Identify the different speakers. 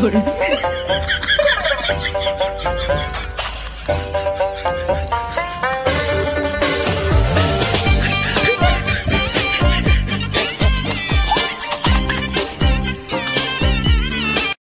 Speaker 1: 夜。